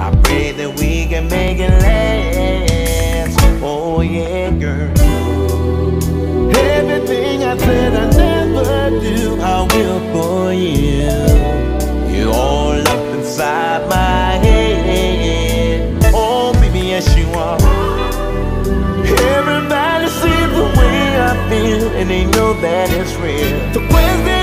I pray that we can make it last. Oh yeah, girl. Everything I said I never do, I will for you. You all up inside my head. Oh baby, yes you are. Everybody see the way I feel, and they know that it's real. The way